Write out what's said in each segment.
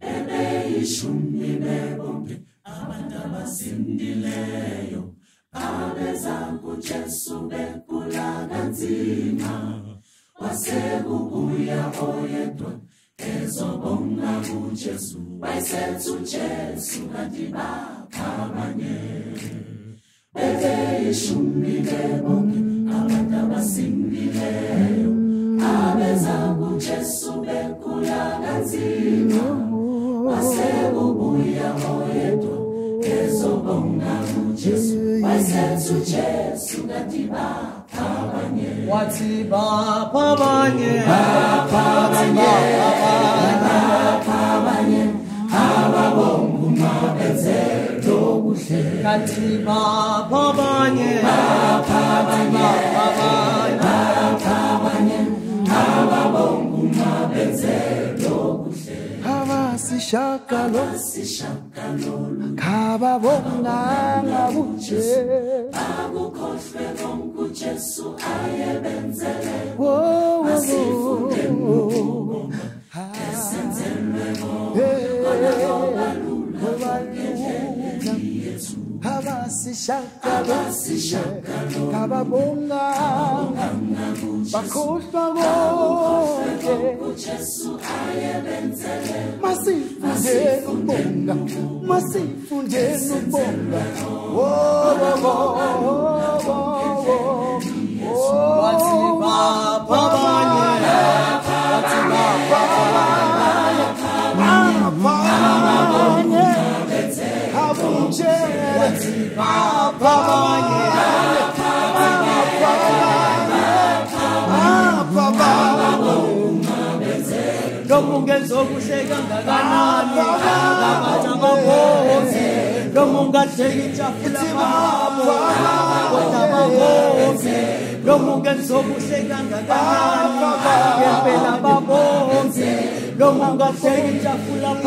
bebeyishumi bebonke abantu abasindileyo abeza kujesu begula kanzima wasekubuya oyedwa ezobonga kujesu wayesethu jesu kanti baphamanye bebeyishumi bebonke abantu abasindileyo abeza kujesu begula kanzima wasekubuya oyedwa ezobonga kujesu wayesethu jesu kanti baphamanye wathi baphamanye baphamanye baphamanye ababonga uma benze lokuhle kathi baphamanye baphamanye abasishakalo sishakalolu kababonganga kuje akukhohlwe konke ujesu ayebenzele Wo, wo, asifunde ngokubonga esenzelwe bona Obalula. Bakhohlwa konke masifundeni ukubonga masifundeni ukubonga Wo, wo, wo, wo, wo, wo. wathi baphamanye wathi baphamanye Abanye, nabantu ababonge noma ungadleka itafula babo kodwa ungadleka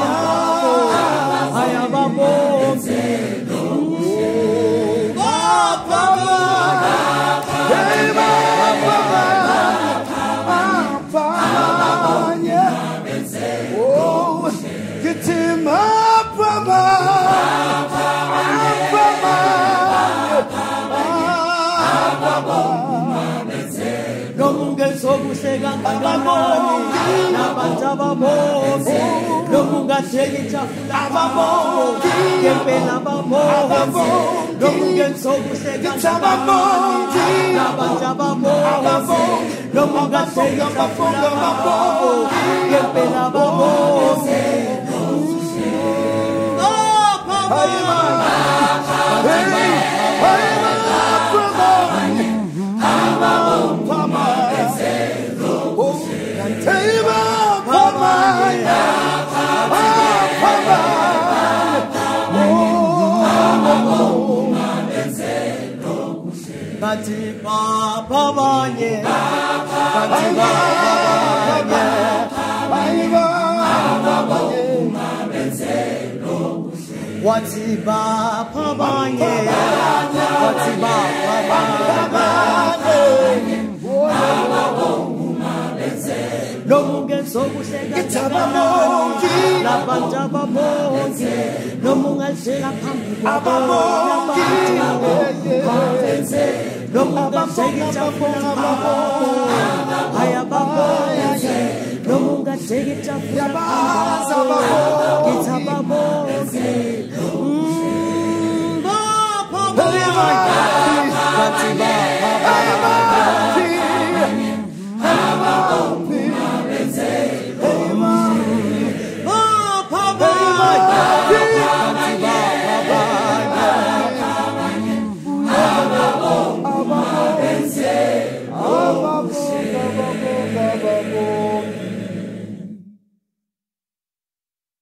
okuhle kangakanani nabantu itafula babo Bathi baphamanye bathi baphamanye wathi baphamanye wathi baphamanye noma ungenza okuhle kangakanani labantu ababonke noma ungadleka phambi kwabonke noma ungadleka itafula babo haya babonke noma ungadleka itafula babo kithi ababonke Mm, baphamanye